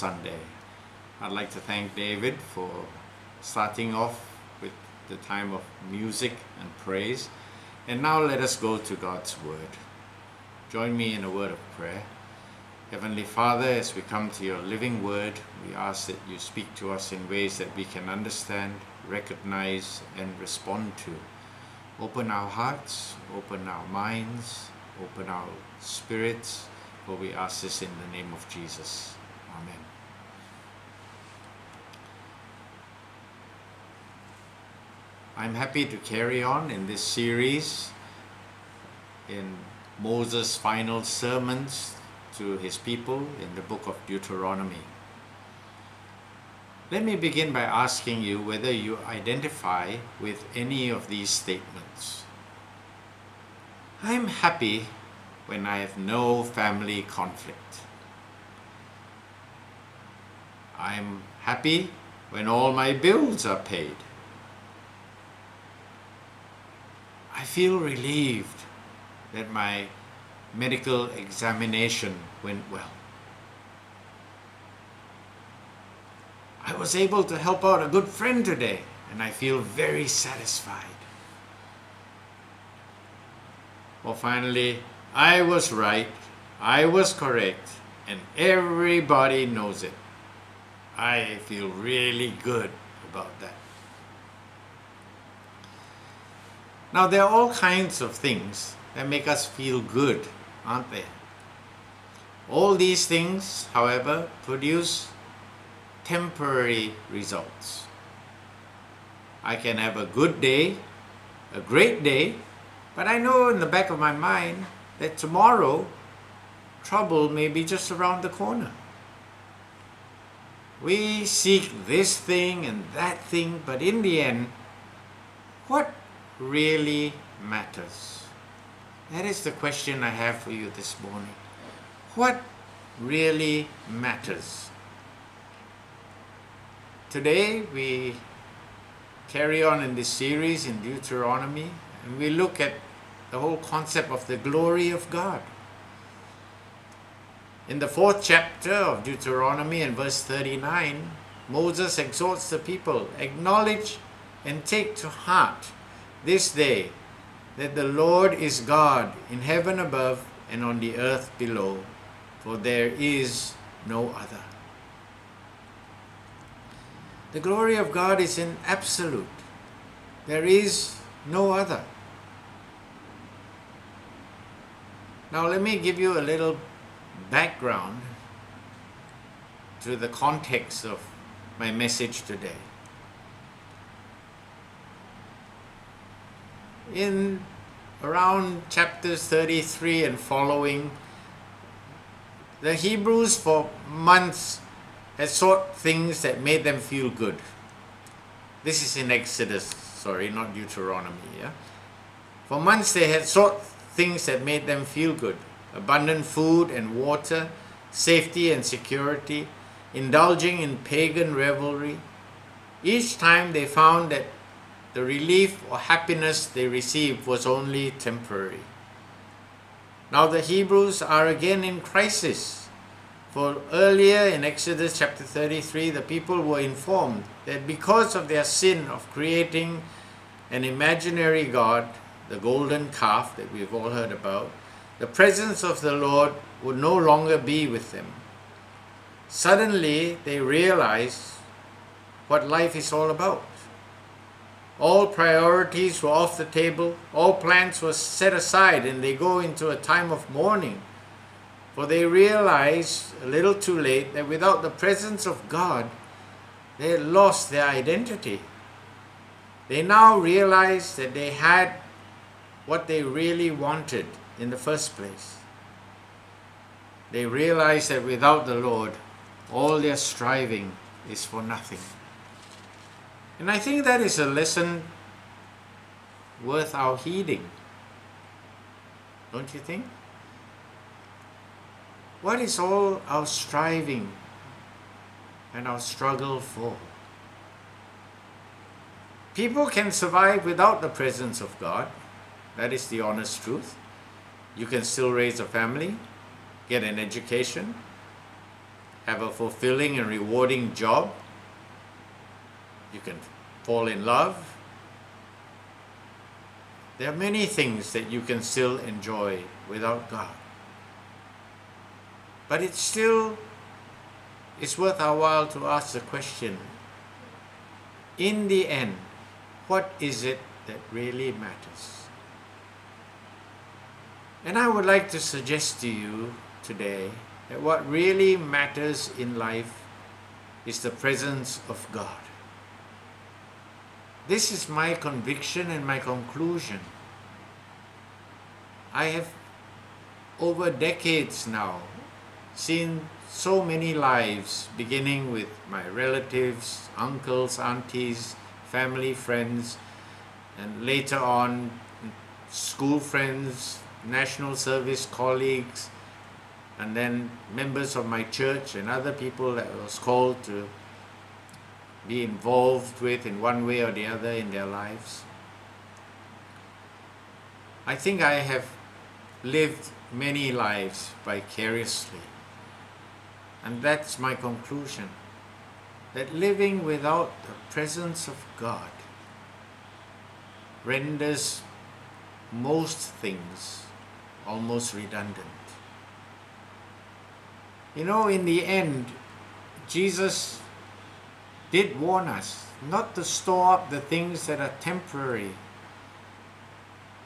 Sunday. I'd like to thank David for starting off with the time of music and praise. And now let us go to God's Word. Join me in a word of prayer. Heavenly Father, as we come to your living Word, we ask that you speak to us in ways that we can understand, recognize, and respond to. Open our hearts, open our minds, open our spirits, for we ask this in the name of Jesus. Amen. I'm happy to carry on in this series in Moses' final sermons to his people in the book of Deuteronomy. Let me begin by asking you whether you identify with any of these statements. I'm happy when I have no family conflict. I'm happy when all my bills are paid. I feel relieved that my medical examination went well. I was able to help out a good friend today and I feel very satisfied. Well, finally, I was right, I was correct, and everybody knows it. I feel really good about that. Now, there are all kinds of things that make us feel good, aren't there? All these things, however, produce temporary results. I can have a good day, a great day, but I know in the back of my mind that tomorrow trouble may be just around the corner. We seek this thing and that thing, but in the end, what really matters? That is the question I have for you this morning. What really matters? Today we carry on in this series in Deuteronomy and we look at the whole concept of the glory of God. In the fourth chapter of Deuteronomy in verse 39, Moses exhorts the people, acknowledge and take to heart this day that the Lord is God in heaven above and on the earth below, for there is no other. The glory of God is in absolute. There is no other. Now, let me give you a little background to the context of my message today. In around chapters 33 and following, the Hebrews for months had sought things that made them feel good. This is in Exodus, sorry, not Deuteronomy. Yeah? For months they had sought things that made them feel good abundant food and water, safety and security, indulging in pagan revelry. Each time they found that the relief or happiness they received was only temporary. Now the Hebrews are again in crisis. For earlier in Exodus chapter 33, the people were informed that because of their sin of creating an imaginary God, the golden calf that we've all heard about, the presence of the Lord would no longer be with them. Suddenly, they realize what life is all about. All priorities were off the table, all plans were set aside, and they go into a time of mourning. For they realize a little too late that without the presence of God, they had lost their identity. They now realize that they had what they really wanted in the first place. They realize that without the Lord, all their striving is for nothing. And I think that is a lesson worth our heeding. Don't you think? What is all our striving and our struggle for? People can survive without the presence of God. That is the honest truth. you can still raise a family, get an education, have a fulfilling and rewarding job. You can fall in love. There are many things that you can still enjoy without God. But it's still it's worth our while to ask the question in the end, what is it that really matters? And I would like to suggest to you today that what really matters in life is the presence of God. This is my conviction and my conclusion. I have over decades now seen so many lives, beginning with my relatives, uncles, aunties, family, friends, and later on school friends, national service colleagues, and then members of my church and other people that was called to be involved with in one way or the other in their lives. I think I have lived many lives vicariously. And that's my conclusion that living without the presence of God renders most things almost redundant. You know, in the end, Jesus did warn us not to store up the things that are temporary,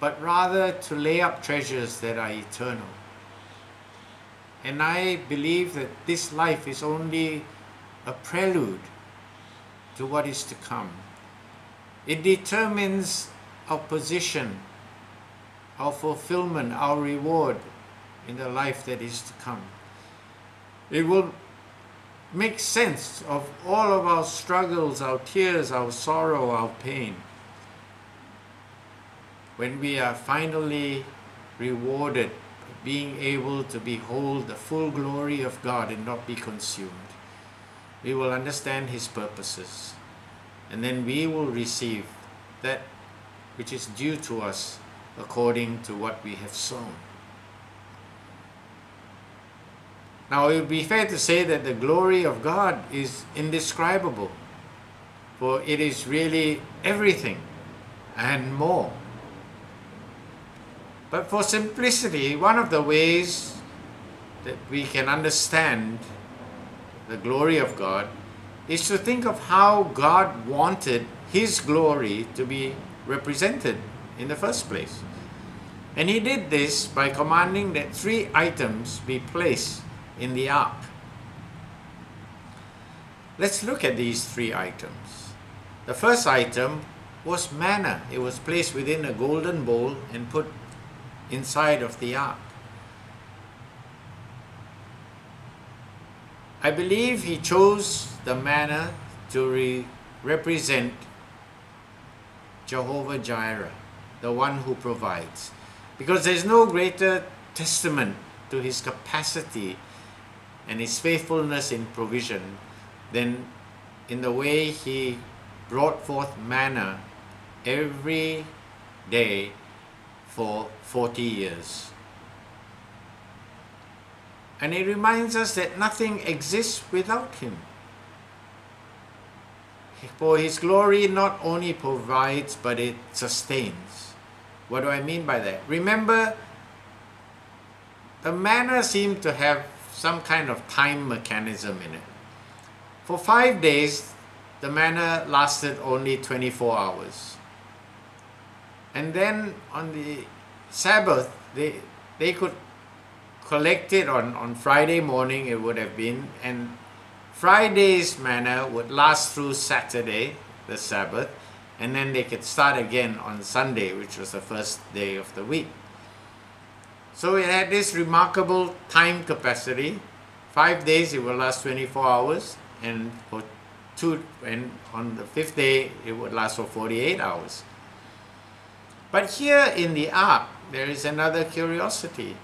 but rather to lay up treasures that are eternal. And I believe that this life is only a prelude to what is to come. It determines our position, our fulfillment, our reward in the life that is to come. It will make sense of all of our struggles, our tears, our sorrow, our pain. When we are finally rewarded being able to behold the full glory of God and not be consumed. We will understand His purposes, and then we will receive that which is due to us according to what we have sown. Now, it would be fair to say that the glory of God is indescribable, for it is really everything and more. But for simplicity, one of the ways that we can understand the glory of God is to think of how God wanted His glory to be represented in the first place. And He did this by commanding that three items be placed in the ark. Let's look at these three items. The first item was manna. It was placed within a golden bowl and put inside of the ark. I believe he chose the manna to re- represent Jehovah Jireh, the one who provides. Because there's no greater testament to his capacity and his faithfulness in provision then in the way he brought forth manna every day for 40 years. And it reminds us that nothing exists without Him. For His glory not only provides, but it sustains. What do I mean by that? Remember, the manna seemed to have some kind of time mechanism in it. For five days, the manna lasted only 24 hours. And then on the Sabbath, they, they could collect it on, on Friday morning, it would have been, and Friday's manna would last through Saturday, the Sabbath, and then they could start again on Sunday, which was the first day of the week. So it had this remarkable time capacity. Five days it will last 24 hours, and for two, and on the fifth day it would last for 48 hours. But here in the ark, there is another curiosity.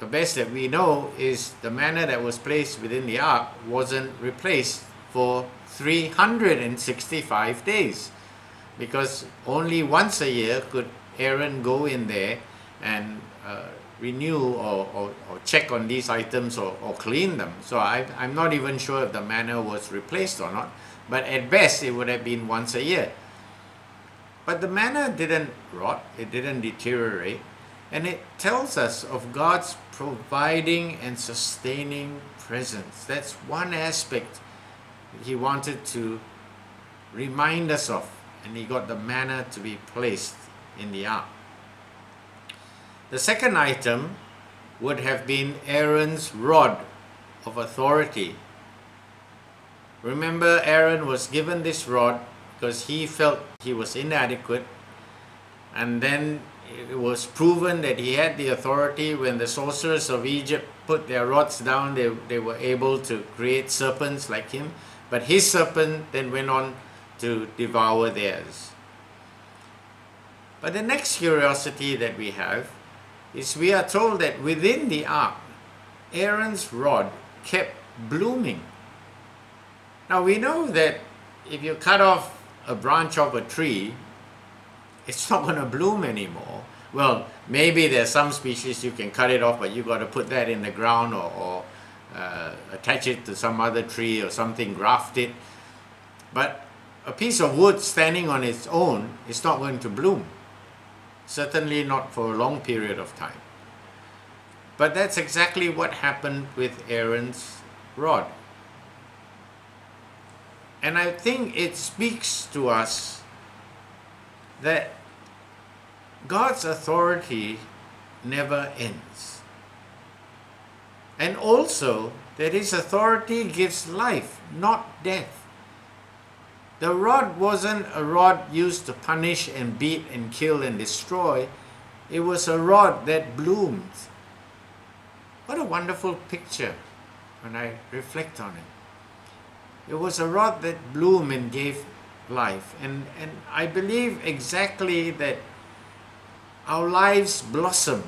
The best that we know is the manna that was placed within the ark wasn't replaced for 365 days because only once a year could Aaron go in there and uh, renew or, or, or, check on these items or, or clean them. So I, I'm not even sure if the manna was replaced or not, but at best it would have been once a year. But the manna didn't rot, it didn't deteriorate, and it tells us of God's providing and sustaining presence. That's one aspect he wanted to remind us of, and he got the manna to be placed in the ark. The second item would have been Aaron's rod of authority. Remember, Aaron was given this rod because he felt he was inadequate, and then it was proven that he had the authority when the sorcerers of Egypt put their rods down, they, they were able to create serpents like him. But his serpent then went on to devour theirs. But the next curiosity that we have is we are told that within the ark, Aaron's rod kept blooming. Now we know that if you cut off a branch of a tree, it's not going to bloom anymore. Well, maybe there's some species you can cut it off, but you've got to put that in the ground or, or uh, attach it to some other tree or something, graft it. But a piece of wood standing on its own is not going to bloom. Certainly not for a long period of time. But that's exactly what happened with Aaron's rod. And I think it speaks to us that God's authority never ends. And also that his authority gives life, not death. The rod wasn't a rod used to punish and beat and kill and destroy. It was a rod that bloomed. What a wonderful picture when I reflect on it. It was a rod that bloomed and gave life. And, and I believe exactly that our lives blossom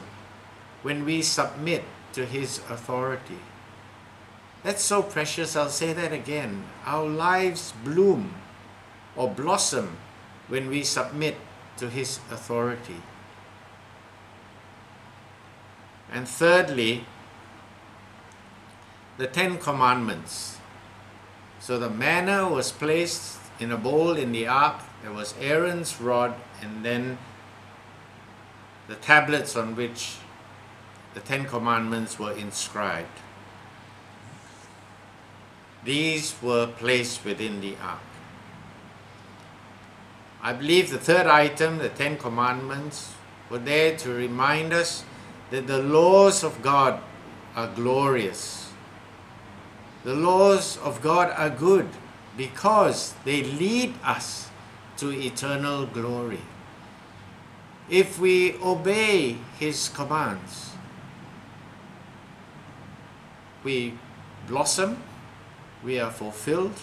when we submit to His authority. That's so precious, I'll say that again. Our lives bloom or blossom when we submit to His authority. And thirdly, the Ten Commandments. So the manna was placed in a bowl in the ark. There was Aaron's rod and then the tablets on which the Ten Commandments were inscribed. These were placed within the ark. I believe the third item, the Ten Commandments, were there to remind us that the laws of God are glorious. The laws of God are good because they lead us to eternal glory. If we obey His commands, we blossom, we are fulfilled,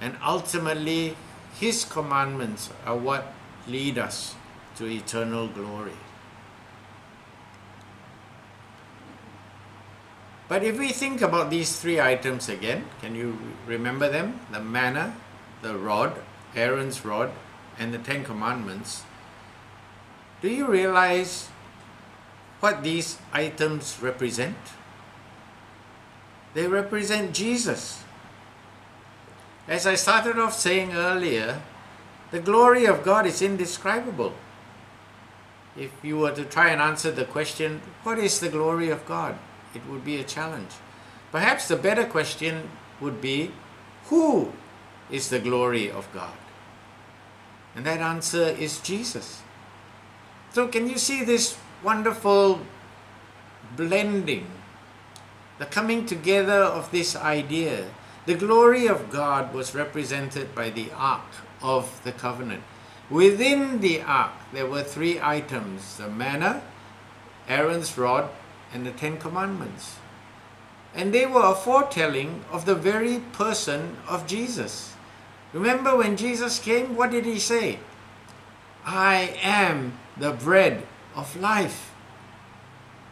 and ultimately his commandments are what lead us to eternal glory. But if we think about these three items again, can you remember them? The manna, the rod, Aaron's rod, and the Ten Commandments. Do you realize what these items represent? They represent Jesus. As I started off saying earlier, the glory of God is indescribable. If you were to try and answer the question, what is the glory of God? It would be a challenge. Perhaps the better question would be, who is the glory of God? And that answer is Jesus. So, can you see this wonderful blending, the coming together of this idea the glory of God was represented by the Ark of the Covenant. Within the Ark, there were three items the manna, Aaron's rod, and the Ten Commandments. And they were a foretelling of the very person of Jesus. Remember when Jesus came, what did he say? I am the bread of life.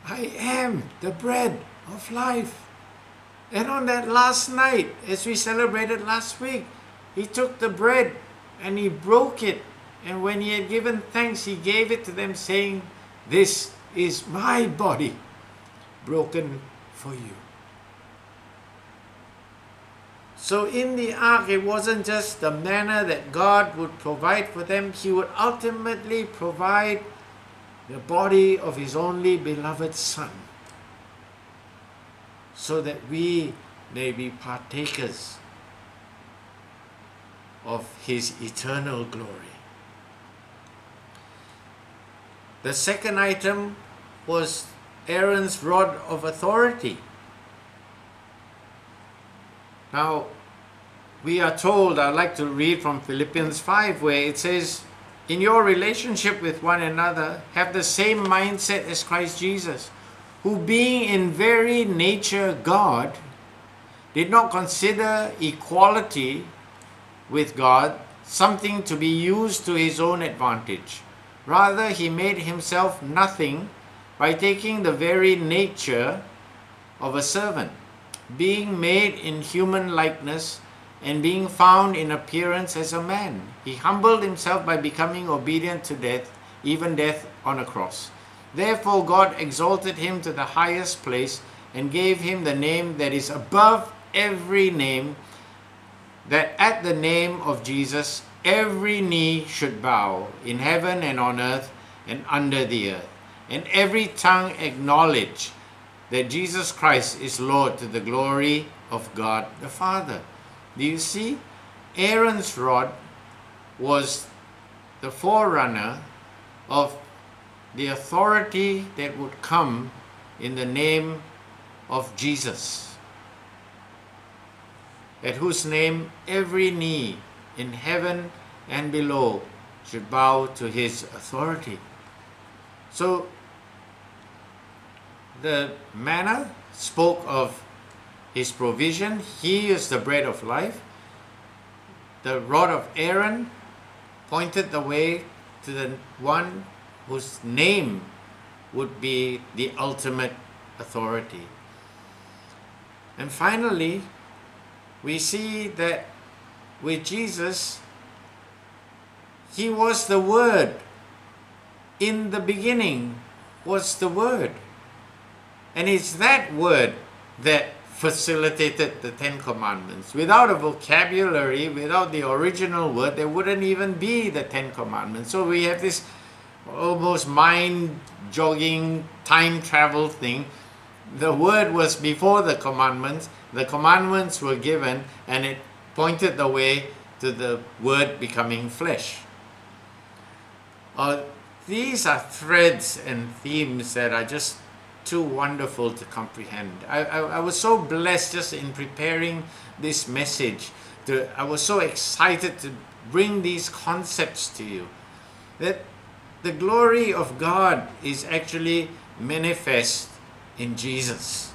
I am the bread of life. And on that last night, as we celebrated last week, he took the bread and he broke it. And when he had given thanks, he gave it to them, saying, This is my body broken for you. So in the ark, it wasn't just the manna that God would provide for them, He would ultimately provide the body of His only beloved Son so that we may be partakers of His eternal glory. The second item was Aaron's rod of authority. Now, we are told, I'd like to read from Philippians 5, where it says, In your relationship with one another, have the same mindset as Christ Jesus, who, being in very nature God, did not consider equality with God something to be used to his own advantage. Rather, he made himself nothing by taking the very nature of a servant being made in human likeness and being found in appearance as a man. He humbled himself by becoming obedient to death, even death on a cross. Therefore, God exalted him to the highest place and gave him the name that is above every name, that at the name of Jesus every knee should bow in heaven and on earth and under the earth, and every tongue acknowledge that Jesus Christ is Lord to the glory of God the Father. Do you see? Aaron's rod was the forerunner of the authority that would come in the name of Jesus, at whose name every knee in heaven and below should bow to his authority. So the manna spoke of his provision. He is the bread of life. The rod of Aaron pointed the way to the one whose name would be the ultimate authority. And finally, we see that with Jesus, he was the Word. In the beginning was the Word. And it's that word that facilitated the Ten Commandments. Without a vocabulary, without the original word, there wouldn't even be the Ten Commandments. So we have this almost mind jogging time travel thing. The word was before the commandments, the commandments were given, and it pointed the way to the word becoming flesh. Uh, these are threads and themes that are just too wonderful to comprehend. I, I, I, was so blessed just in preparing this message. To, I was so excited to bring these concepts to you. That the glory of God is actually manifest in Jesus.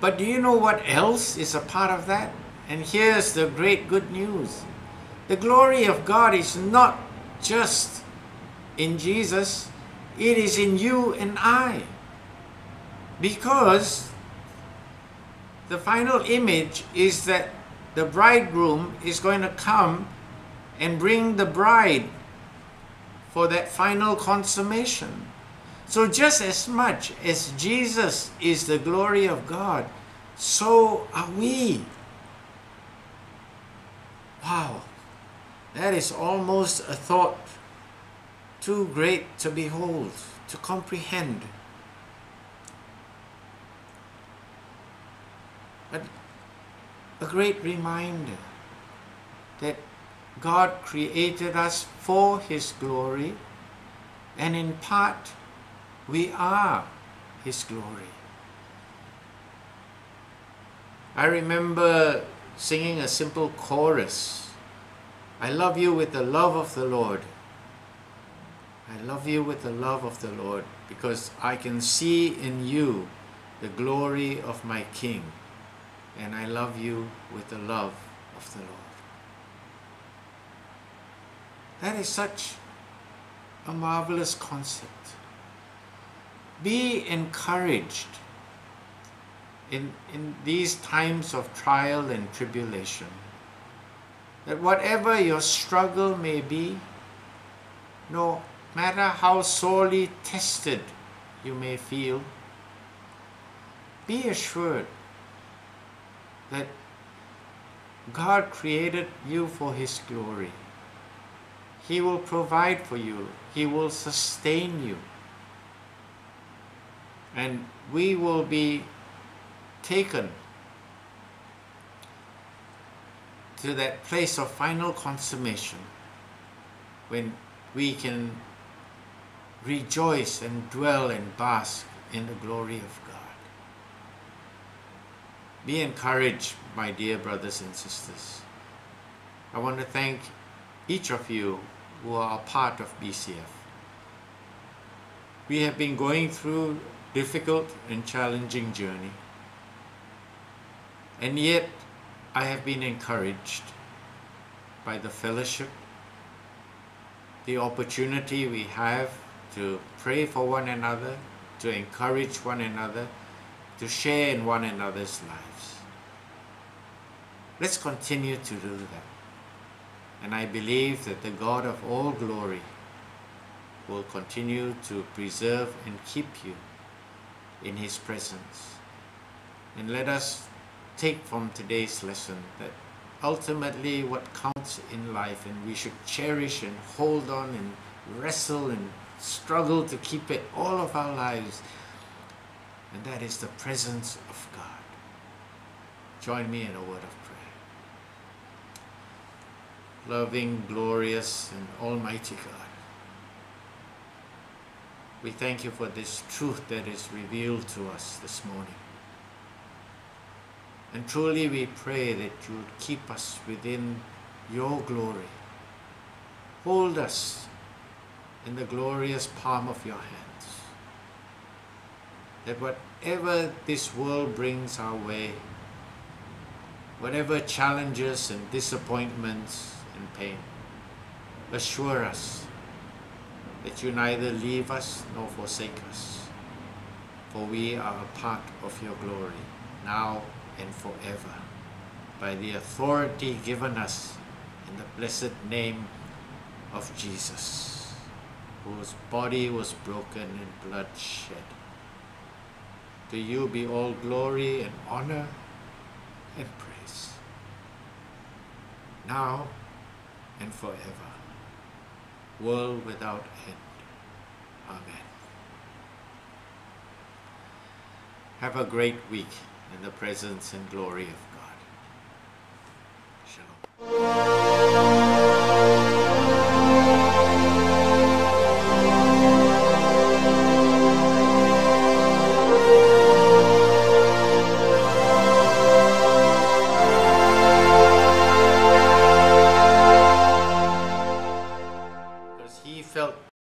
But do you know what else is a part of that? And here's the great good news. The glory of God is not just in Jesus, it is in you and I. Because the final image is that the bridegroom is going to come and bring the bride for that final consummation. So, just as much as Jesus is the glory of God, so are we. Wow, that is almost a thought too great to behold, to comprehend. But a great reminder that God created us for His glory, and in part, we are His glory. I remember singing a simple chorus I love you with the love of the Lord. I love you with the love of the Lord because I can see in you the glory of my King. And I love you with the love of the Lord. That is such a marvelous concept. Be encouraged in, in these times of trial and tribulation that whatever your struggle may be, no matter how sorely tested you may feel, be assured that God created you for His glory. He will provide for you, He will sustain you. And we will be taken to that place of final consummation when we can rejoice and dwell and bask in the glory of God. Be encouraged, my dear brothers and sisters. I want to thank each of you who are part of BCF. We have been going through difficult and challenging journey. And yet I have been encouraged by the fellowship, the opportunity we have to pray for one another, to encourage one another, to share in one another's lives. Let's continue to do that. And I believe that the God of all glory will continue to preserve and keep you in His presence. And let us take from today's lesson that ultimately what counts in life and we should cherish and hold on and wrestle and struggle to keep it all of our lives and that is the presence of God. Join me in a word of. Loving, glorious, and almighty God, we thank you for this truth that is revealed to us this morning. And truly we pray that you would keep us within your glory. Hold us in the glorious palm of your hands. That whatever this world brings our way, whatever challenges and disappointments pain, assure us that you neither leave us nor forsake us, for we are a part of your glory, now and forever, by the authority given us in the blessed name of Jesus, whose body was broken and blood shed. To you be all glory and honor and praise, now and forever, world without end. Amen. Have a great week in the presence and glory of God. Shalom.